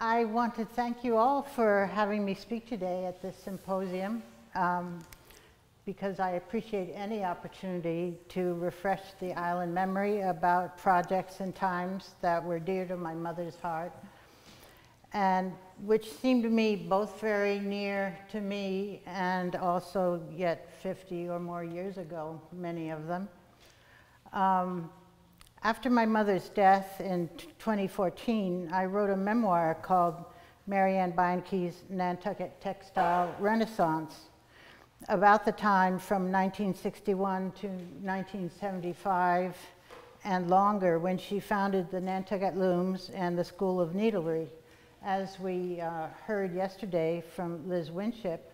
I want to thank you all for having me speak today at this symposium um, because I appreciate any opportunity to refresh the island memory about projects and times that were dear to my mother's heart and which seemed to me both very near to me and also yet 50 or more years ago, many of them. Um, after my mother's death in 2014, I wrote a memoir called Mary Ann Beinecke's Nantucket Textile Renaissance about the time from 1961 to 1975 and longer when she founded the Nantucket Looms and the School of Needlery. As we uh, heard yesterday from Liz Winship,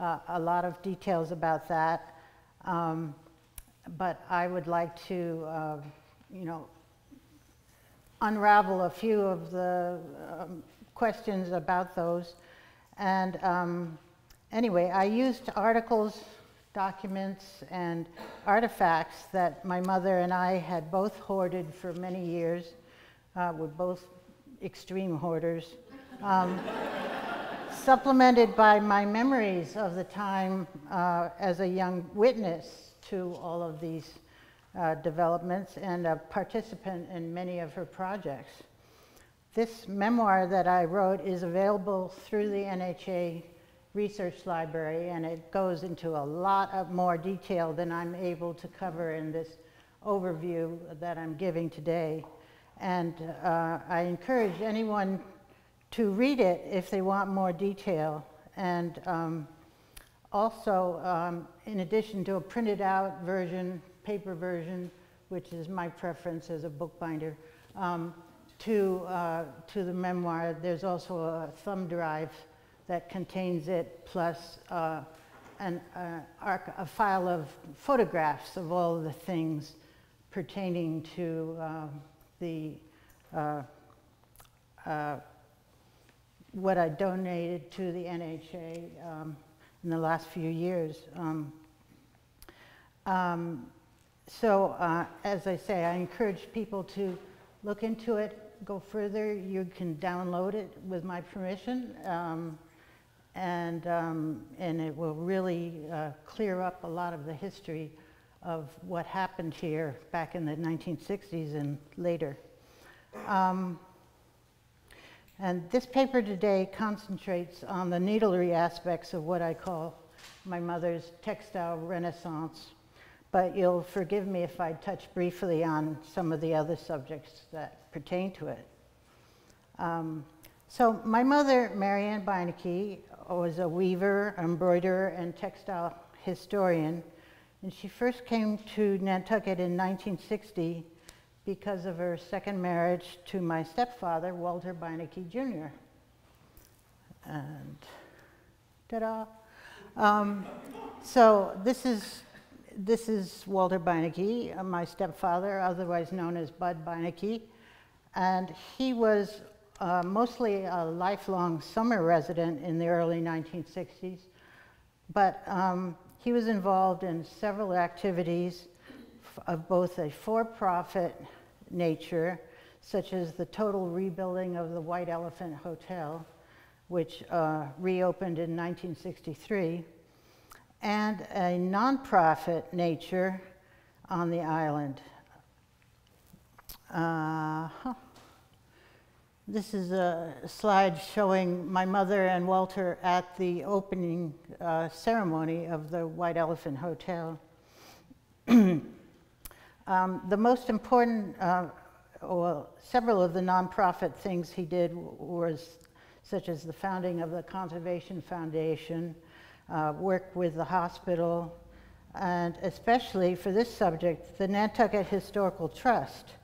uh, a lot of details about that. Um, but I would like to uh, you know, unravel a few of the um, questions about those. And um, anyway, I used articles, documents, and artifacts that my mother and I had both hoarded for many years. Uh, we're both extreme hoarders. Um, supplemented by my memories of the time uh, as a young witness to all of these uh, developments and a participant in many of her projects. This memoir that I wrote is available through the NHA Research Library and it goes into a lot of more detail than I'm able to cover in this overview that I'm giving today. And uh, I encourage anyone to read it if they want more detail. And um, also, um, in addition to a printed out version paper version, which is my preference as a bookbinder, um, to, uh, to the memoir. There's also a thumb drive that contains it, plus uh, an, uh, a file of photographs of all the things pertaining to uh, the uh, uh, what I donated to the NHA um, in the last few years. Um, um, so uh, as I say, I encourage people to look into it, go further. You can download it with my permission, um, and, um, and it will really uh, clear up a lot of the history of what happened here back in the 1960s and later. Um, and this paper today concentrates on the needlery aspects of what I call my mother's textile renaissance but you'll forgive me if I touch briefly on some of the other subjects that pertain to it. Um, so my mother, Mary Ann Beinecke, was a weaver, embroiderer, and textile historian, and she first came to Nantucket in 1960 because of her second marriage to my stepfather, Walter Beinecke Jr. And ta-da! Um, so this is this is Walter Beinecke, my stepfather, otherwise known as Bud Beinecke. And he was uh, mostly a lifelong summer resident in the early 1960s. But um, he was involved in several activities of both a for-profit nature, such as the total rebuilding of the White Elephant Hotel, which uh, reopened in 1963, and a nonprofit nature on the island. Uh, huh. This is a slide showing my mother and Walter at the opening uh, ceremony of the White Elephant Hotel. um, the most important, uh, well, several of the nonprofit things he did was such as the founding of the Conservation Foundation, uh, work with the hospital, and especially for this subject, the Nantucket Historical Trust,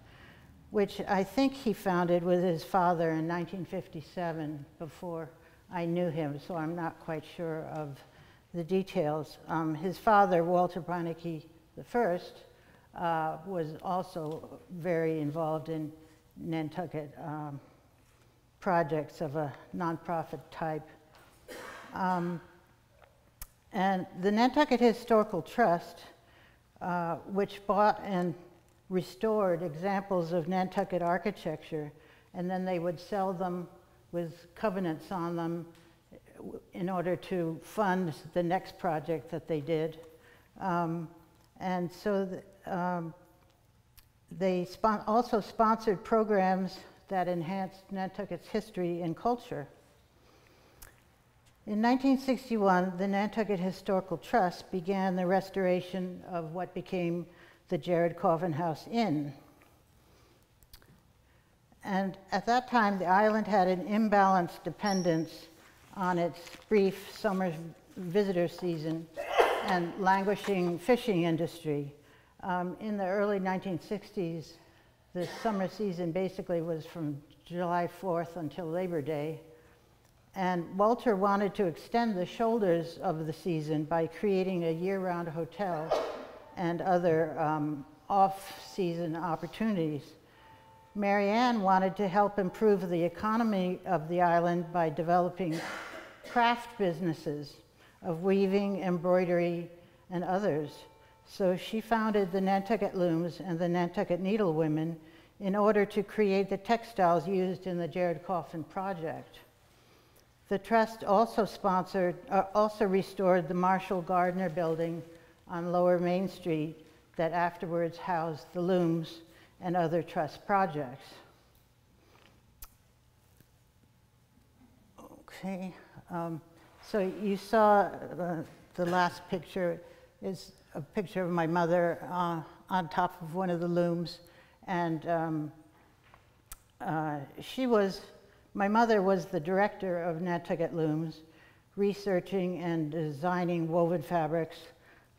which I think he founded with his father in 1957 before I knew him, so I'm not quite sure of the details. Um, his father, Walter Beinecke I, uh, was also very involved in Nantucket um, projects of a nonprofit type. Um, and the Nantucket Historical Trust, uh, which bought and restored examples of Nantucket architecture, and then they would sell them with covenants on them in order to fund the next project that they did. Um, and so the, um, they spon also sponsored programs that enhanced Nantucket's history and culture. In 1961, the Nantucket Historical Trust began the restoration of what became the Jared Coffin House Inn. And at that time, the island had an imbalanced dependence on its brief summer visitor season and languishing fishing industry. Um, in the early 1960s, the summer season basically was from July 4th until Labor Day. And Walter wanted to extend the shoulders of the season by creating a year-round hotel and other um, off-season opportunities. Mary Ann wanted to help improve the economy of the island by developing craft businesses of weaving, embroidery, and others. So she founded the Nantucket Looms and the Nantucket Needlewomen in order to create the textiles used in the Jared Coffin project. The trust also sponsored, uh, also restored the Marshall Gardner building on Lower Main Street that afterwards housed the looms and other trust projects. Okay, um, so you saw uh, the last picture is a picture of my mother uh, on top of one of the looms. And um, uh, she was, my mother was the director of Nantucket Looms, researching and designing woven fabrics,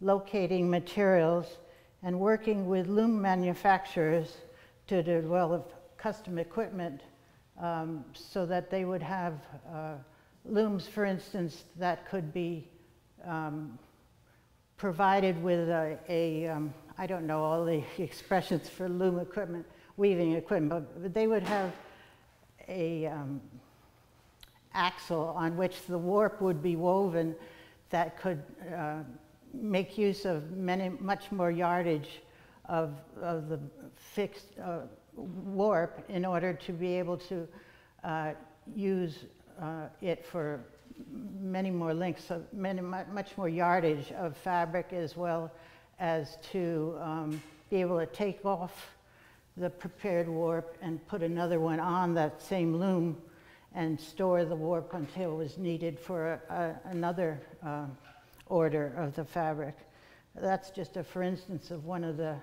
locating materials, and working with loom manufacturers to develop custom equipment um, so that they would have uh, looms, for instance, that could be um, provided with a, a um, I don't know all the expressions for loom equipment, weaving equipment, but they would have a um, axle on which the warp would be woven that could uh, make use of many, much more yardage of, of the fixed uh, warp in order to be able to uh, use uh, it for many more lengths, of many, much more yardage of fabric as well as to um, be able to take off the prepared warp and put another one on that same loom and store the warp until it was needed for a, a, another uh, order of the fabric. That's just a for instance of one of the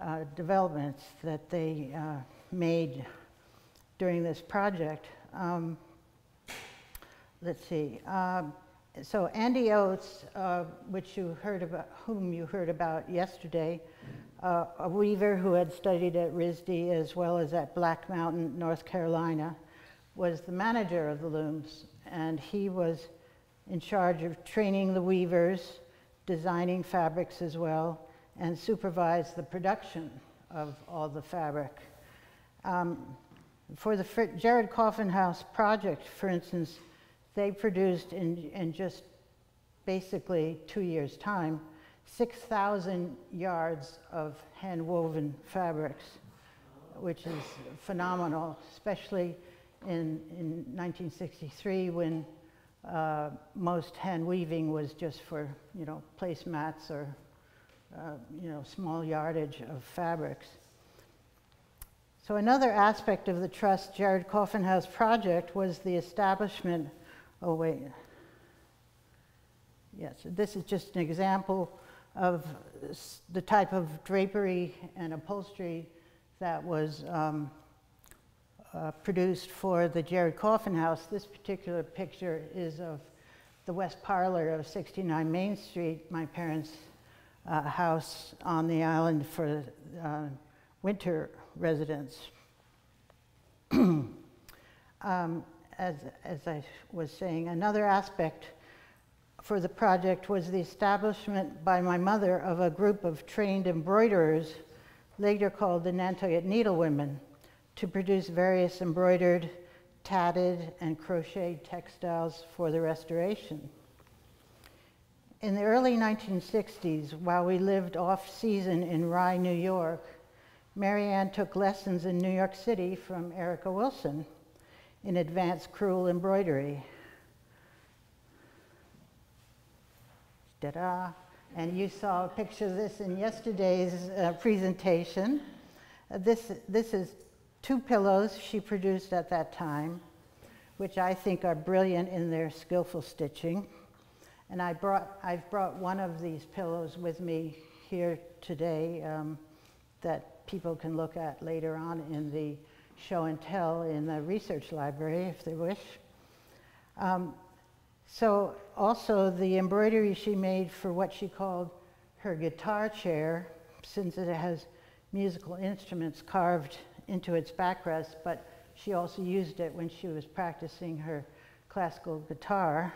uh, developments that they uh, made during this project. Um, let's see. Um, so Andy Oates, uh, which you heard about, whom you heard about yesterday, uh, a weaver who had studied at RISD as well as at Black Mountain, North Carolina, was the manager of the looms, and he was in charge of training the weavers, designing fabrics as well, and supervised the production of all the fabric. Um, for the Jared Coffin House project, for instance, they produced in, in just basically two years' time 6,000 yards of hand-woven fabrics, which is phenomenal, especially in, in 1963 when uh, most hand weaving was just for, you know, placemats or, uh, you know, small yardage of fabrics. So another aspect of the Trust Jared Coffin House project was the establishment Oh, wait. Yes, this is just an example of the type of drapery and upholstery that was um, uh, produced for the Jared Coffin House. This particular picture is of the west parlor of 69 Main Street, my parents' uh, house on the island for uh, winter residents. um, as, as I was saying, another aspect for the project was the establishment by my mother of a group of trained embroiderers, later called the Nantucket Needlewomen, to produce various embroidered, tatted, and crocheted textiles for the restoration. In the early 1960s, while we lived off-season in Rye, New York, Mary Ann took lessons in New York City from Erica Wilson in advanced crewel embroidery. Ta-da. And you saw a picture of this in yesterday's uh, presentation. Uh, this, this is two pillows she produced at that time, which I think are brilliant in their skillful stitching. And I brought, I've brought one of these pillows with me here today um, that people can look at later on in the show and tell in the research library if they wish. Um, so also the embroidery she made for what she called her guitar chair, since it has musical instruments carved into its backrest, but she also used it when she was practicing her classical guitar.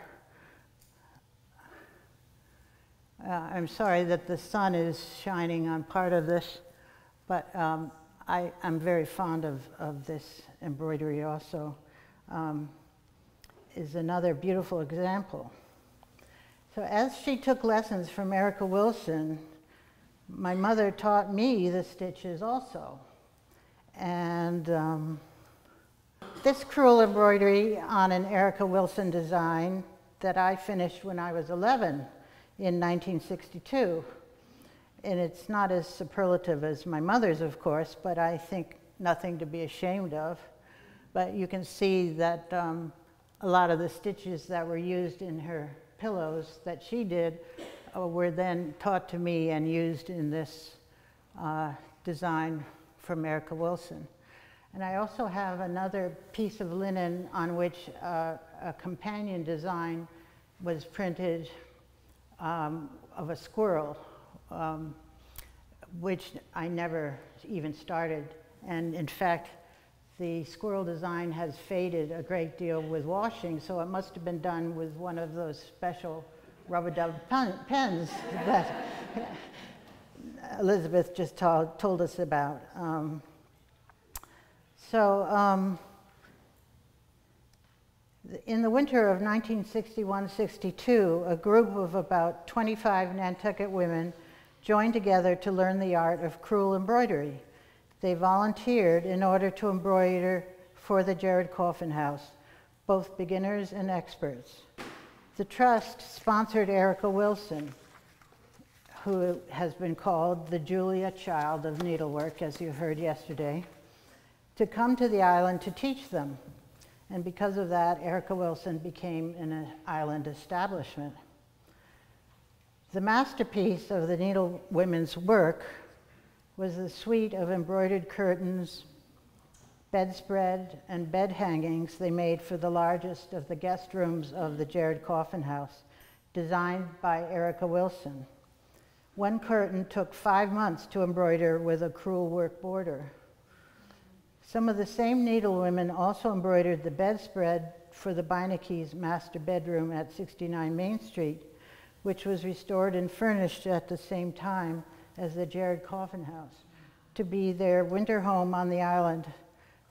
Uh, I'm sorry that the sun is shining on part of this, but um, I, am very fond of, of this embroidery also. Um, is another beautiful example. So as she took lessons from Erica Wilson, my mother taught me the stitches also. And um, this crewel embroidery on an Erica Wilson design that I finished when I was 11 in 1962. And it's not as superlative as my mother's, of course, but I think nothing to be ashamed of. But you can see that um, a lot of the stitches that were used in her pillows that she did uh, were then taught to me and used in this uh, design from Erica Wilson. And I also have another piece of linen on which uh, a companion design was printed um, of a squirrel, um, which I never even started. And in fact, the squirrel design has faded a great deal with washing, so it must have been done with one of those special rubber dub pen, pens that Elizabeth just told, told us about. Um, so um, in the winter of 1961-62, a group of about 25 Nantucket women joined together to learn the art of crewel embroidery. They volunteered in order to embroider for the Jared Coffin House, both beginners and experts. The trust sponsored Erica Wilson, who has been called the Julia Child of Needlework, as you heard yesterday, to come to the island to teach them. And because of that, Erica Wilson became an island establishment. The masterpiece of the Needlewomen's work was the suite of embroidered curtains, bedspread, and bed hangings they made for the largest of the guest rooms of the Jared Coffin House, designed by Erica Wilson. One curtain took five months to embroider with a crewel work border. Some of the same needlewomen also embroidered the bedspread for the Beinecke's master bedroom at 69 Main Street, which was restored and furnished at the same time as the Jared Coffin House to be their winter home on the island,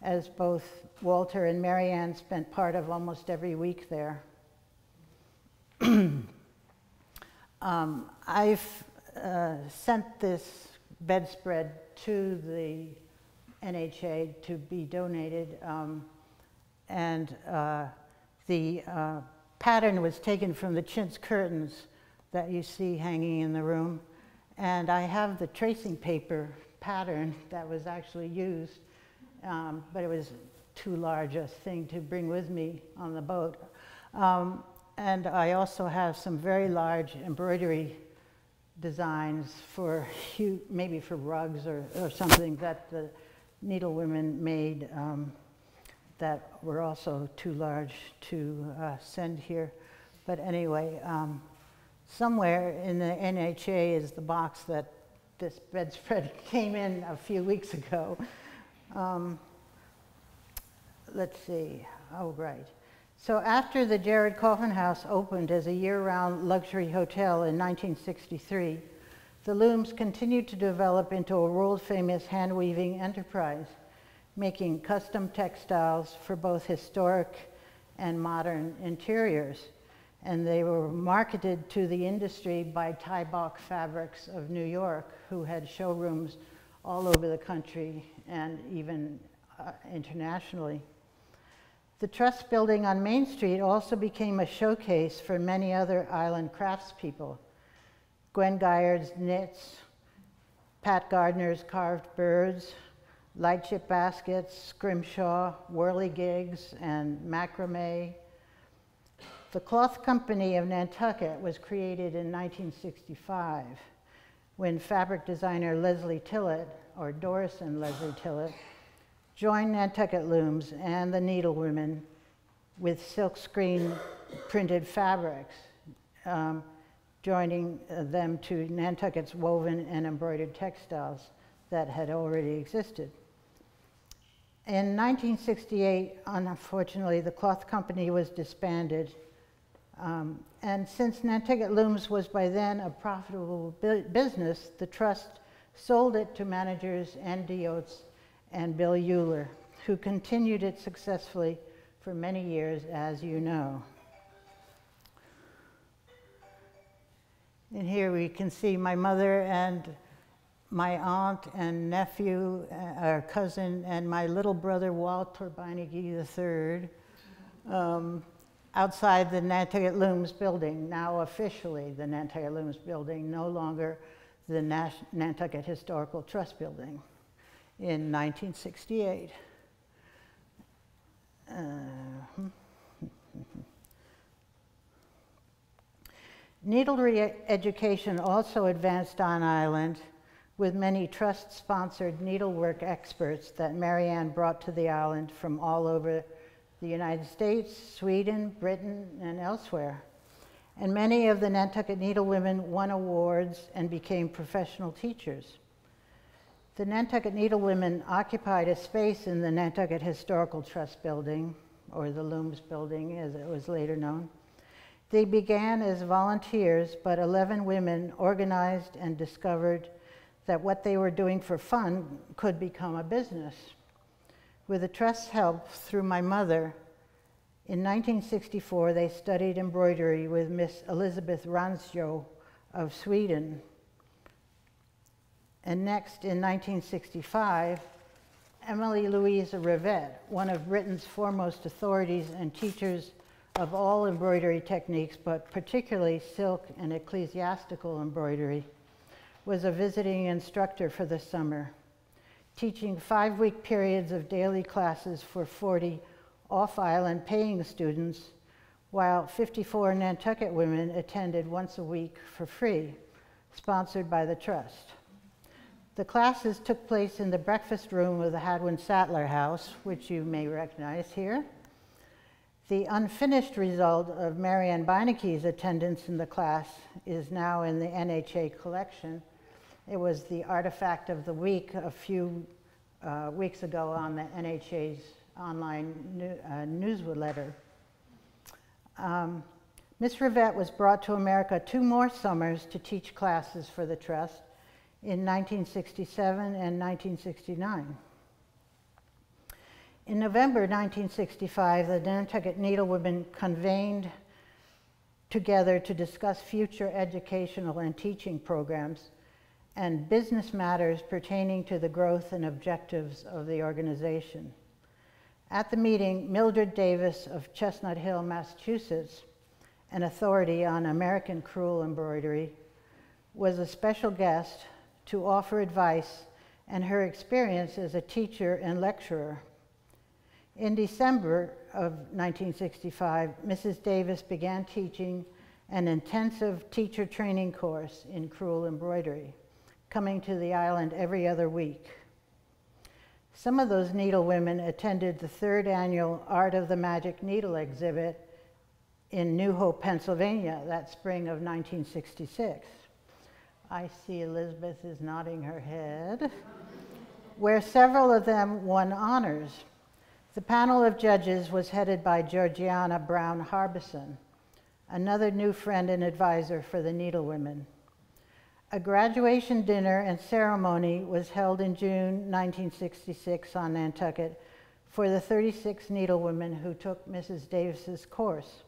as both Walter and Mary Ann spent part of almost every week there. um, I've uh, sent this bedspread to the NHA to be donated, um, and uh, the uh, pattern was taken from the chintz curtains that you see hanging in the room. And I have the tracing paper pattern that was actually used, um, but it was too large a thing to bring with me on the boat. Um, and I also have some very large embroidery designs for maybe for rugs or, or something that the needlewomen made um, that were also too large to uh, send here. But anyway, um, somewhere in the NHA is the box that this bedspread came in a few weeks ago. Um, let's see, oh right. So after the Jared Coffin House opened as a year-round luxury hotel in 1963, the looms continued to develop into a world-famous hand-weaving enterprise, making custom textiles for both historic and modern interiors and they were marketed to the industry by Tybock Fabrics of New York, who had showrooms all over the country and even uh, internationally. The Trust building on Main Street also became a showcase for many other island craftspeople. Gwen Guyard's knits, Pat Gardner's carved birds, lightship baskets, scrimshaw, whirligigs, and macrame. The Cloth Company of Nantucket was created in 1965 when fabric designer Leslie Tillett, or Doris and Leslie Tillett, joined Nantucket Looms and the Needlewomen with silkscreen printed fabrics, um, joining them to Nantucket's woven and embroidered textiles that had already existed. In 1968, unfortunately, the cloth company was disbanded. Um, and since Nantucket Looms was by then a profitable bu business, the trust sold it to managers Andy Oates and Bill Euler, who continued it successfully for many years, as you know. And here we can see my mother and my aunt and nephew, uh, or cousin, and my little brother Walter Beinecke III um, outside the Nantucket Looms building, now officially the Nantucket Looms building, no longer the Nash Nantucket Historical Trust building in 1968. Uh, Needlery education also advanced on island with many trust-sponsored needlework experts that Mary Ann brought to the island from all over the United States, Sweden, Britain, and elsewhere. And many of the Nantucket Needlewomen won awards and became professional teachers. The Nantucket Needlewomen occupied a space in the Nantucket Historical Trust building, or the Looms building as it was later known. They began as volunteers, but 11 women organized and discovered that what they were doing for fun could become a business. With the Trust's help through my mother, in 1964 they studied embroidery with Miss Elizabeth Ransjo of Sweden. And next, in 1965, Emily Louise Rivette, one of Britain's foremost authorities and teachers of all embroidery techniques, but particularly silk and ecclesiastical embroidery, was a visiting instructor for the summer, teaching five-week periods of daily classes for 40 off-island paying students, while 54 Nantucket women attended once a week for free, sponsored by the Trust. The classes took place in the breakfast room of the Hadwen Satler House, which you may recognize here. The unfinished result of Mary Ann Beinecke's attendance in the class is now in the NHA collection. It was the artifact of the week a few uh, weeks ago on the NHA's online new, uh, newsletter. Um, Ms. Rivette was brought to America two more summers to teach classes for the Trust in 1967 and 1969. In November 1965, the Nantucket Needlewomen convened together to discuss future educational and teaching programs and business matters pertaining to the growth and objectives of the organization. At the meeting, Mildred Davis of Chestnut Hill, Massachusetts, an authority on American crewel embroidery, was a special guest to offer advice and her experience as a teacher and lecturer. In December of 1965, Mrs. Davis began teaching an intensive teacher training course in crewel embroidery, coming to the island every other week. Some of those needlewomen attended the third annual Art of the Magic Needle exhibit in New Hope, Pennsylvania, that spring of 1966. I see Elizabeth is nodding her head, where several of them won honors. The panel of judges was headed by Georgiana Brown Harbison, another new friend and advisor for the Needlewomen. A graduation dinner and ceremony was held in June 1966 on Nantucket for the 36 needlewomen who took Mrs. Davis's course.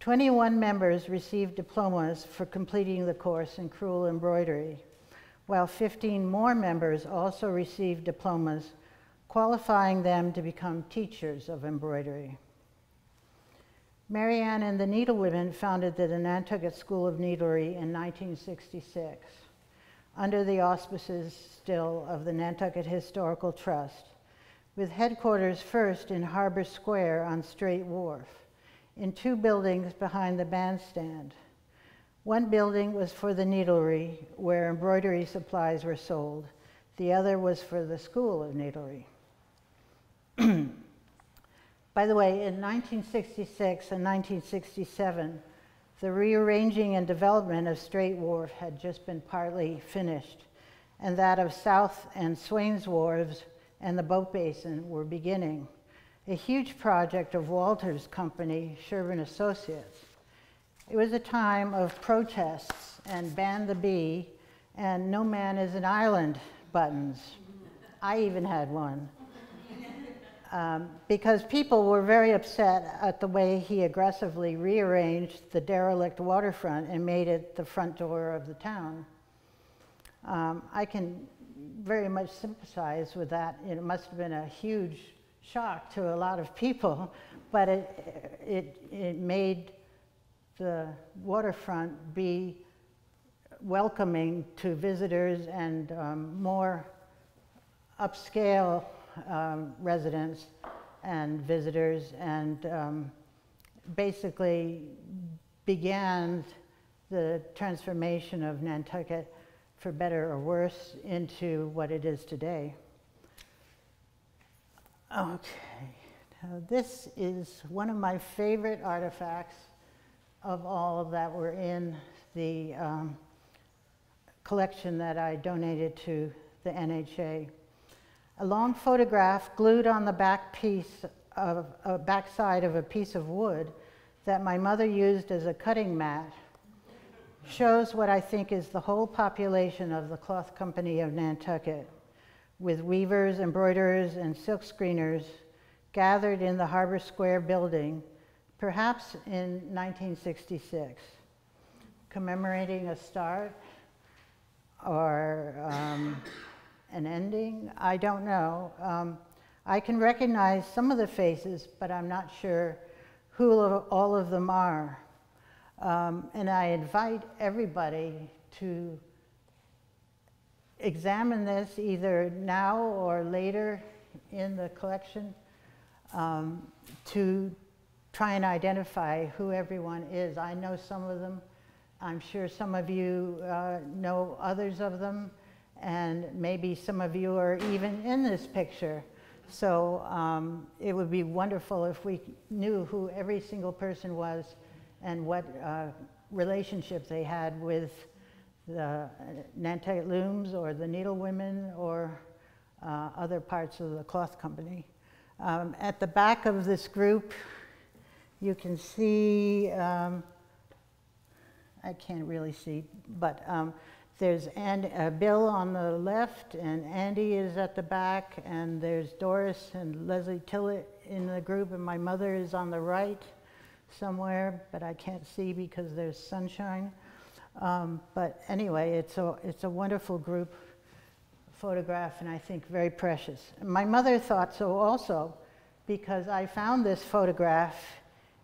21 members received diplomas for completing the course in crewel embroidery, while 15 more members also received diplomas qualifying them to become teachers of embroidery. Mary Ann and the Needlewomen founded the Nantucket School of Needlery in 1966 under the auspices still of the Nantucket Historical Trust, with headquarters first in Harbor Square on Straight Wharf, in two buildings behind the bandstand. One building was for the needlery, where embroidery supplies were sold. The other was for the School of Needlery. By the way, in 1966 and 1967, the rearranging and development of Straight Wharf had just been partly finished, and that of South and Swains Wharves and the boat basin were beginning. A huge project of Walter's company, Sherburne Associates. It was a time of protests and ban the bee and no man is an island buttons. I even had one um, because people were very upset at the way he aggressively rearranged the derelict waterfront and made it the front door of the town. Um, I can very much sympathize with that. It must have been a huge shock to a lot of people, but it, it, it made the waterfront be welcoming to visitors and um, more upscale um, residents and visitors and um, basically began the transformation of Nantucket for better or worse into what it is today. Okay, now this is one of my favorite artifacts of all that were in the um, collection that I donated to the NHA a long photograph glued on the back piece of a backside of a piece of wood that my mother used as a cutting mat shows what I think is the whole population of the cloth company of Nantucket, with weavers, embroiderers, and silk screeners gathered in the Harbor Square building, perhaps in 1966, commemorating a start or um, an ending? I don't know. Um, I can recognize some of the faces, but I'm not sure who all of them are. Um, and I invite everybody to examine this either now or later in the collection um, to try and identify who everyone is. I know some of them. I'm sure some of you uh, know others of them and maybe some of you are even in this picture. So um, it would be wonderful if we knew who every single person was and what uh, relationship they had with the Nantucket Looms or the Needlewomen or uh, other parts of the cloth company. Um, at the back of this group, you can see, um, I can't really see, but um, there's and, uh, Bill on the left, and Andy is at the back, and there's Doris and Leslie Tillett in the group, and my mother is on the right somewhere, but I can't see because there's sunshine. Um, but anyway, it's a, it's a wonderful group photograph, and I think very precious. My mother thought so also, because I found this photograph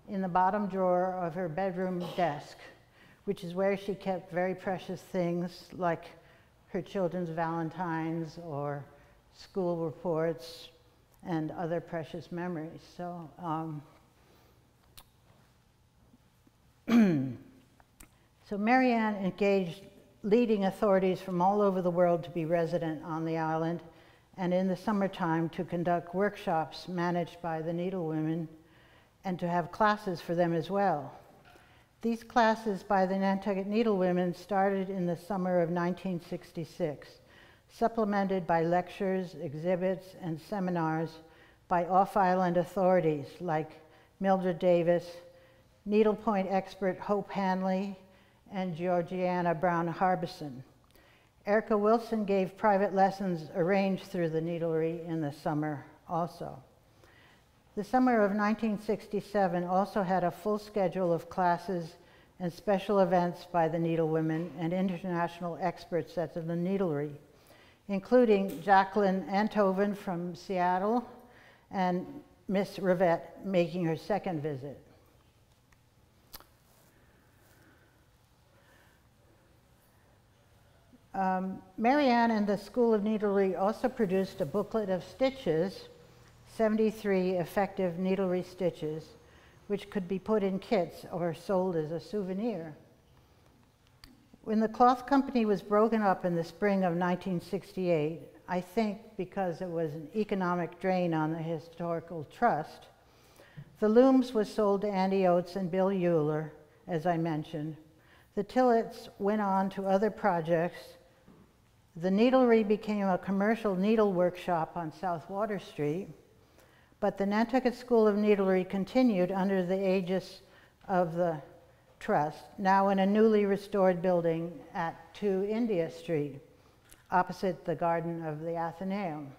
in the bottom drawer of her bedroom desk which is where she kept very precious things like her children's valentines or school reports and other precious memories. So, um, so Mary Ann engaged leading authorities from all over the world to be resident on the island and in the summertime to conduct workshops managed by the Needlewomen and to have classes for them as well. These classes by the Nantucket Needlewomen started in the summer of 1966, supplemented by lectures, exhibits, and seminars by off-island authorities like Mildred Davis, needlepoint expert Hope Hanley, and Georgiana Brown Harbison. Erica Wilson gave private lessons arranged through the needlery in the summer also. The summer of 1967 also had a full schedule of classes and special events by the needlewomen and international experts at the needlery, including Jacqueline Enthoven from Seattle and Miss Rivette making her second visit. Um, Mary Ann and the School of Needlery also produced a booklet of stitches, 73 effective needlery stitches, which could be put in kits or sold as a souvenir. When the cloth company was broken up in the spring of 1968, I think because it was an economic drain on the historical trust, the looms was sold to Andy Oates and Bill Euler, as I mentioned. The Tilletts went on to other projects the needlery became a commercial needle workshop on South Water Street, but the Nantucket School of Needlery continued under the aegis of the Trust, now in a newly restored building at 2 India Street, opposite the garden of the Athenaeum.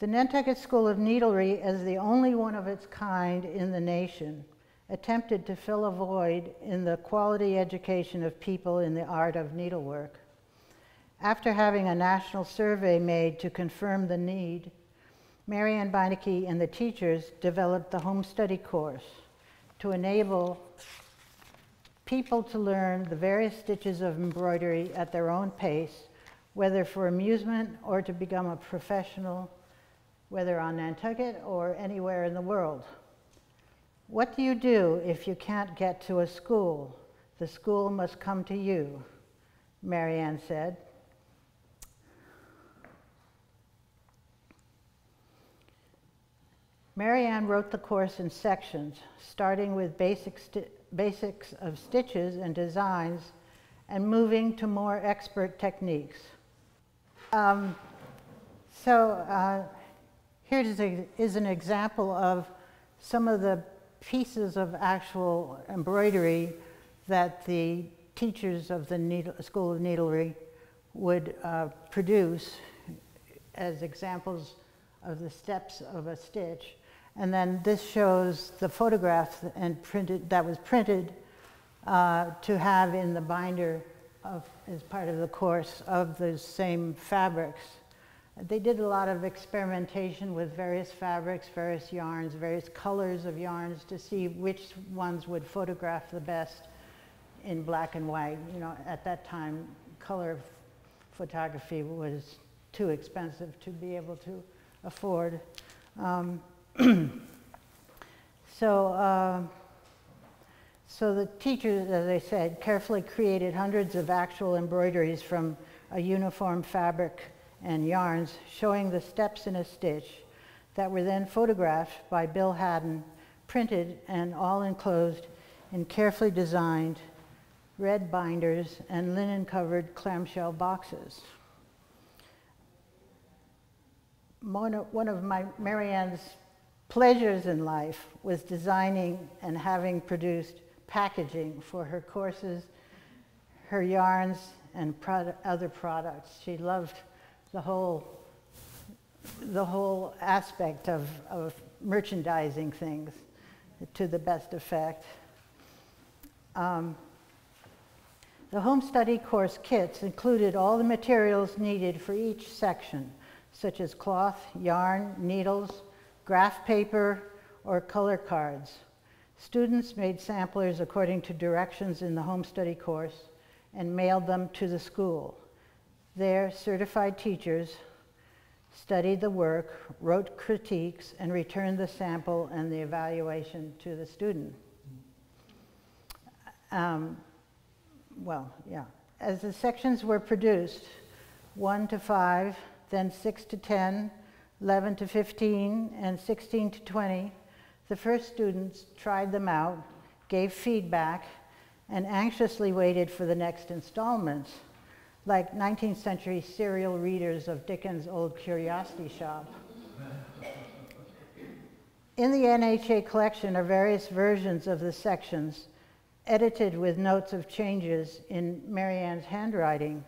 The Nantucket School of Needlery as the only one of its kind in the nation attempted to fill a void in the quality education of people in the art of needlework. After having a national survey made to confirm the need, Mary Ann Beinecke and the teachers developed the home study course to enable people to learn the various stitches of embroidery at their own pace, whether for amusement or to become a professional, whether on Nantucket or anywhere in the world. What do you do if you can't get to a school? The school must come to you, Mary Ann said. Mary Ann wrote the course in sections, starting with basic basics of stitches and designs and moving to more expert techniques. Um, so uh, here is, a, is an example of some of the pieces of actual embroidery that the teachers of the needle, School of Needlery would uh, produce as examples of the steps of a stitch. And then this shows the photograph and printed, that was printed uh, to have in the binder of, as part of the course of those same fabrics. They did a lot of experimentation with various fabrics, various yarns, various colors of yarns to see which ones would photograph the best in black and white. You know, at that time, color photography was too expensive to be able to afford. Um, so, uh, so the teachers, as I said, carefully created hundreds of actual embroideries from a uniform fabric and yarns showing the steps in a stitch that were then photographed by Bill Haddon, printed and all enclosed in carefully designed red binders and linen covered clamshell boxes. One of my Mary Ann's pleasures in life was designing and having produced packaging for her courses, her yarns, and other products. She loved the whole, the whole aspect of, of merchandising things to the best effect. Um, the home study course kits included all the materials needed for each section, such as cloth, yarn, needles, graph paper, or color cards. Students made samplers according to directions in the home study course and mailed them to the school. There, certified teachers studied the work, wrote critiques, and returned the sample and the evaluation to the student. Um, well, yeah. As the sections were produced, 1 to 5, then 6 to 10, 11 to 15, and 16 to 20, the first students tried them out, gave feedback, and anxiously waited for the next installments like 19th century serial readers of Dickens' Old Curiosity Shop. In the NHA collection are various versions of the sections, edited with notes of changes in Mary Ann's handwriting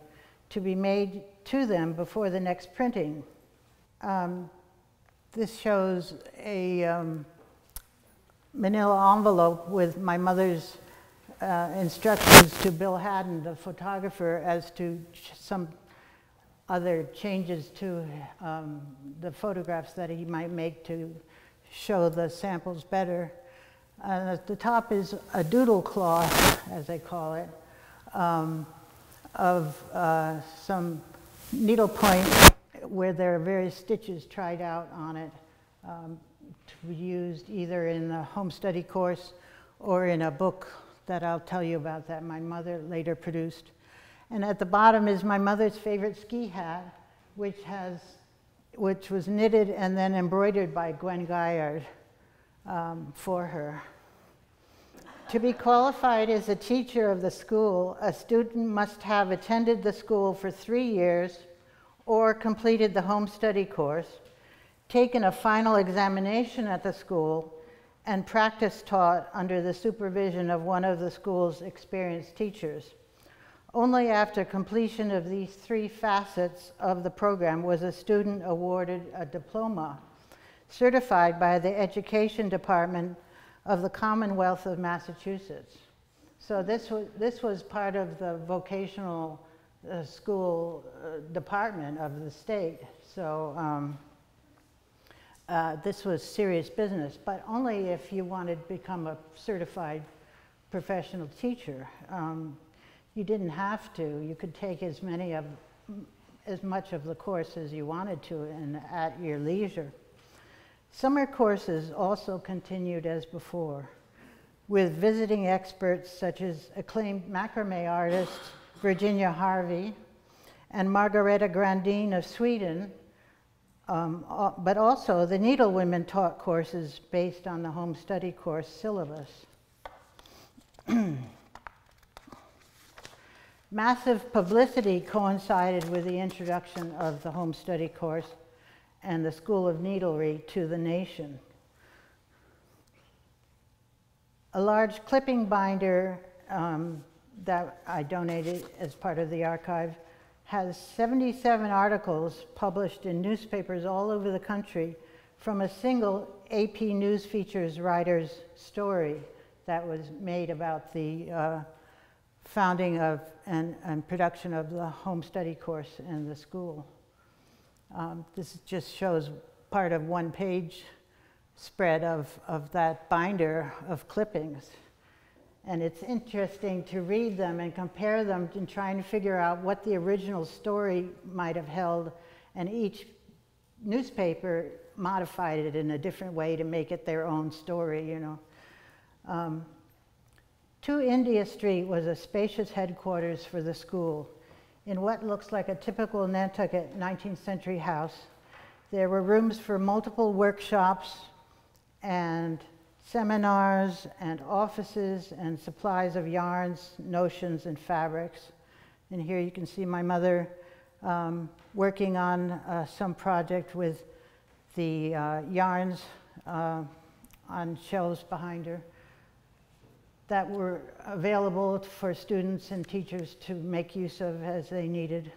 to be made to them before the next printing. Um, this shows a um, manila envelope with my mother's uh, instructions to Bill Haddon, the photographer, as to some other changes to um, the photographs that he might make to show the samples better. And at the top is a doodle cloth, as they call it, um, of uh, some needlepoint where there are various stitches tried out on it um, to be used either in the home study course or in a book that I'll tell you about that my mother later produced. And at the bottom is my mother's favorite ski hat, which has, which was knitted and then embroidered by Gwen Gaillard um, for her. To be qualified as a teacher of the school, a student must have attended the school for three years or completed the home study course, taken a final examination at the school, and practice taught under the supervision of one of the school's experienced teachers. Only after completion of these three facets of the program was a student awarded a diploma certified by the Education Department of the Commonwealth of Massachusetts. So this was, this was part of the vocational uh, school uh, department of the state. So um, uh, this was serious business, but only if you wanted to become a certified professional teacher. Um, you didn't have to. You could take as many of, as much of the course as you wanted to and at your leisure. Summer courses also continued as before, with visiting experts such as acclaimed macrame artist Virginia Harvey and Margareta Grandin of Sweden, um, uh, but also the needlewomen taught courses based on the home study course syllabus. Massive publicity coincided with the introduction of the home study course and the School of Needlery to the nation. A large clipping binder um, that I donated as part of the archive has 77 articles published in newspapers all over the country from a single AP News Features writer's story that was made about the uh, founding of and, and, production of the home study course in the school. Um, this just shows part of one page spread of, of that binder of clippings. And it's interesting to read them and compare them and trying to figure out what the original story might have held. And each newspaper modified it in a different way to make it their own story, you know. Um, 2 India Street was a spacious headquarters for the school. In what looks like a typical Nantucket 19th century house, there were rooms for multiple workshops and seminars and offices and supplies of yarns, notions, and fabrics. And here you can see my mother um, working on uh, some project with the uh, yarns uh, on shelves behind her that were available for students and teachers to make use of as they needed.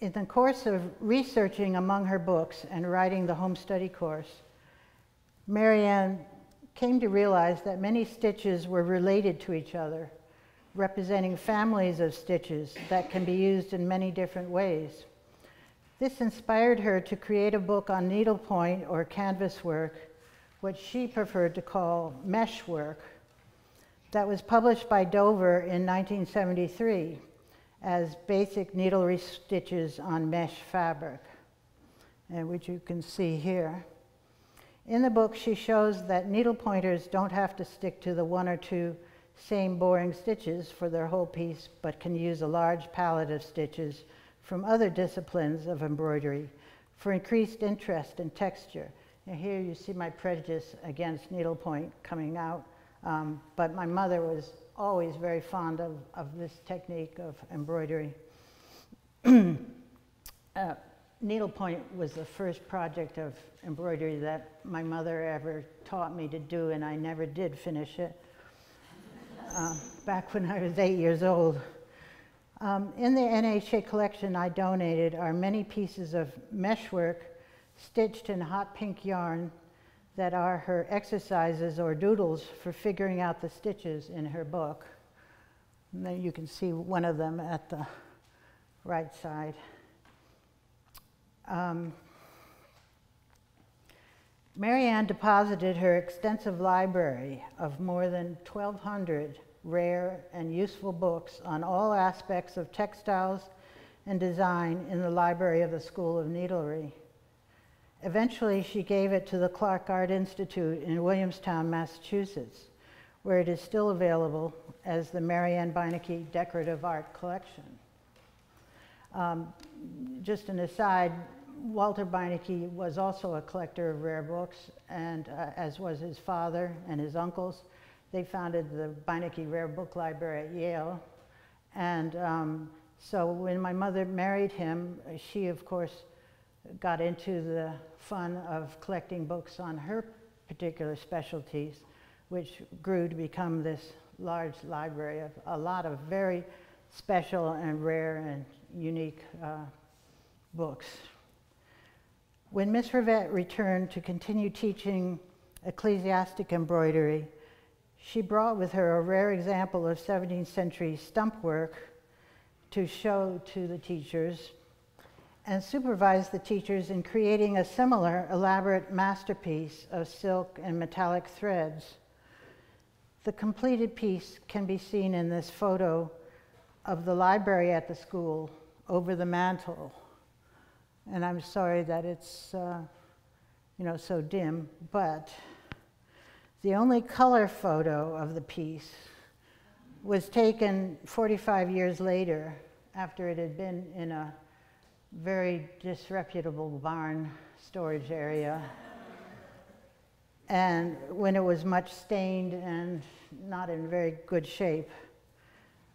In the course of researching among her books and writing the home study course, Mary Ann came to realize that many stitches were related to each other, representing families of stitches that can be used in many different ways. This inspired her to create a book on needlepoint or canvas work, what she preferred to call mesh work, that was published by Dover in 1973 as basic needlery stitches on mesh fabric, and which you can see here. In the book, she shows that needle pointers don't have to stick to the one or two same boring stitches for their whole piece, but can use a large palette of stitches from other disciplines of embroidery for increased interest and texture. And here you see my prejudice against needlepoint coming out, um, but my mother was always very fond of, of this technique of embroidery. uh, needlepoint was the first project of embroidery that my mother ever taught me to do, and I never did finish it uh, back when I was eight years old. Um, in the NHA collection I donated are many pieces of meshwork stitched in hot pink yarn that are her exercises or doodles for figuring out the stitches in her book. And then you can see one of them at the right side. Um, Mary Ann deposited her extensive library of more than 1,200 rare and useful books on all aspects of textiles and design in the library of the School of Needlery. Eventually, she gave it to the Clark Art Institute in Williamstown, Massachusetts, where it is still available as the Mary Ann Beinecke Decorative Art Collection. Um, just an aside, Walter Beinecke was also a collector of rare books, and uh, as was his father and his uncles. They founded the Beinecke Rare Book Library at Yale. And um, so when my mother married him, she, of course, got into the fun of collecting books on her particular specialties, which grew to become this large library of a lot of very special and rare and unique uh, books. When Miss Rivette returned to continue teaching ecclesiastic embroidery, she brought with her a rare example of 17th century stump work to show to the teachers and supervised the teachers in creating a similar elaborate masterpiece of silk and metallic threads. The completed piece can be seen in this photo of the library at the school over the mantle and I'm sorry that it's, uh, you know, so dim, but the only color photo of the piece was taken 45 years later after it had been in a very disreputable barn storage area. and when it was much stained and not in very good shape,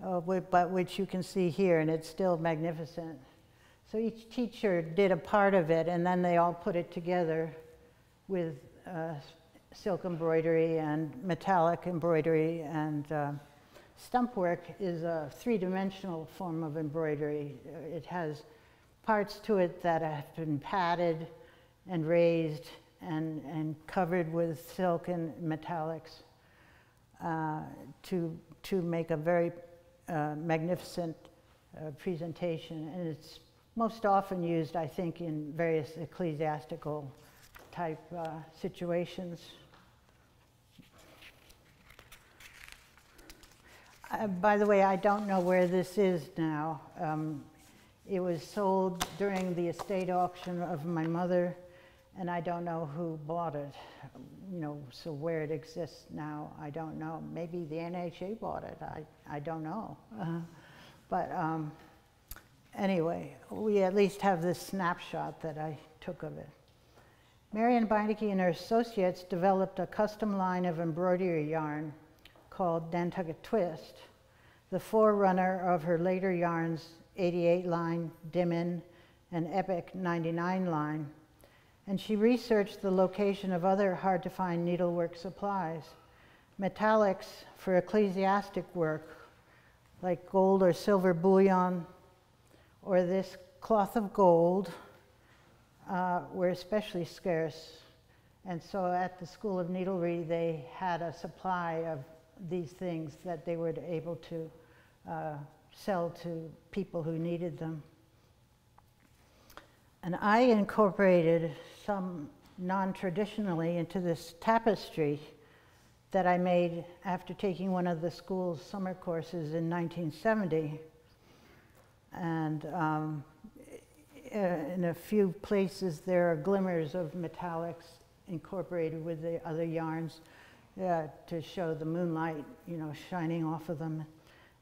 uh, but which you can see here, and it's still magnificent. So each teacher did a part of it, and then they all put it together with uh, silk embroidery and metallic embroidery. And uh, stump work is a three-dimensional form of embroidery. It has parts to it that have been padded and raised and, and covered with silk and metallics uh, to, to make a very uh, magnificent uh, presentation. And it's most often used, I think, in various ecclesiastical type uh, situations. Uh, by the way, I don't know where this is now. Um, it was sold during the estate auction of my mother, and I don't know who bought it. You know, so where it exists now, I don't know. Maybe the NHA bought it. I, I don't know. Uh, but um, anyway, we at least have this snapshot that I took of it. Mary Ann Beinecke and her associates developed a custom line of embroidery yarn called Nantucket Twist, the forerunner of her later yarns 88 line, Dimin, and Epic 99 line. And she researched the location of other hard to find needlework supplies, metallics for ecclesiastic work, like gold or silver bullion, or this cloth of gold uh, were especially scarce. And so at the School of Needlery, they had a supply of these things that they were able to uh, sell to people who needed them. And I incorporated some non-traditionally into this tapestry that I made after taking one of the school's summer courses in 1970. And um, in a few places there are glimmers of metallics incorporated with the other yarns uh, to show the moonlight, you know, shining off of them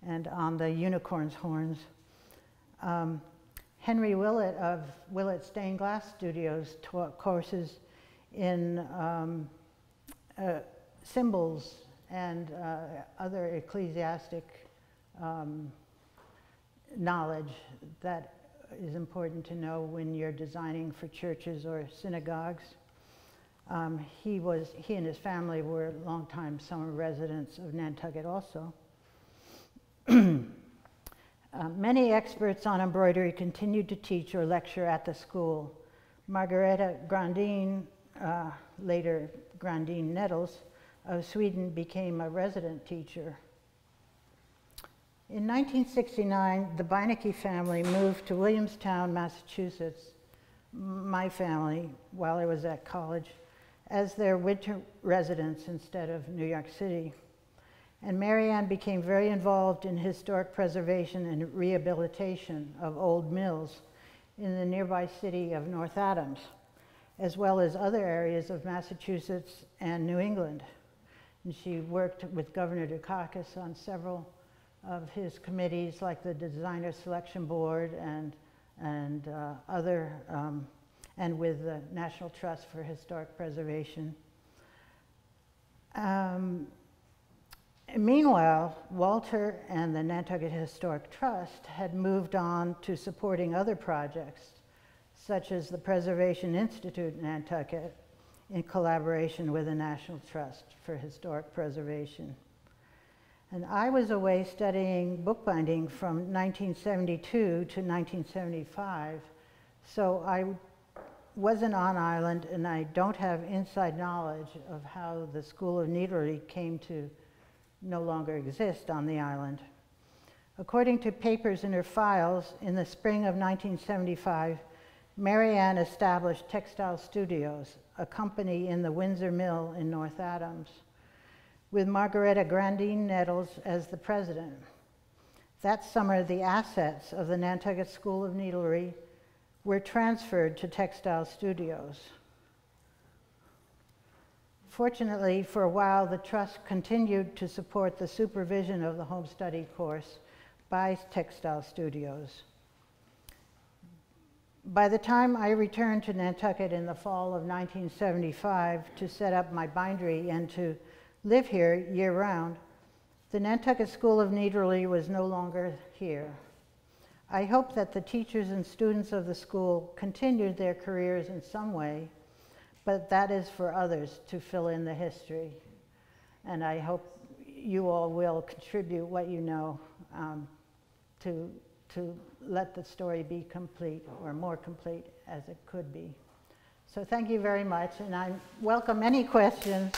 and on the unicorn's horns. Um, Henry Willett of Willett Stained Glass Studios taught courses in um, uh, symbols and uh, other ecclesiastic um, knowledge that is important to know when you're designing for churches or synagogues. Um, he, was, he and his family were longtime summer residents of Nantucket also. uh, many experts on embroidery continued to teach or lecture at the school. Margareta Grandin uh, later Grandin Nettles of Sweden, became a resident teacher. In 1969, the Beinecke family moved to Williamstown, Massachusetts, my family, while I was at college, as their winter residence instead of New York City. And Mary Ann became very involved in historic preservation and rehabilitation of old mills in the nearby city of North Adams, as well as other areas of Massachusetts and New England. And she worked with Governor Dukakis on several of his committees, like the Designer Selection Board and, and uh, other, um, and with the National Trust for Historic Preservation. Um, Meanwhile, Walter and the Nantucket Historic Trust had moved on to supporting other projects, such as the Preservation Institute in Nantucket, in collaboration with the National Trust for Historic Preservation. And I was away studying bookbinding from 1972 to 1975, so I wasn't on island and I don't have inside knowledge of how the School of Needlery came to no longer exist on the island. According to papers in her files, in the spring of 1975, Mary Ann established Textile Studios, a company in the Windsor Mill in North Adams, with Margareta Grandin Nettles as the president. That summer, the assets of the Nantucket School of Needlery were transferred to Textile Studios. Fortunately, for a while, the Trust continued to support the supervision of the home study course by Textile Studios. By the time I returned to Nantucket in the fall of 1975 to set up my bindery and to live here year round, the Nantucket School of Needlery was no longer here. I hope that the teachers and students of the school continued their careers in some way but that is for others to fill in the history. And I hope you all will contribute what you know um, to, to let the story be complete or more complete as it could be. So thank you very much, and I welcome any questions.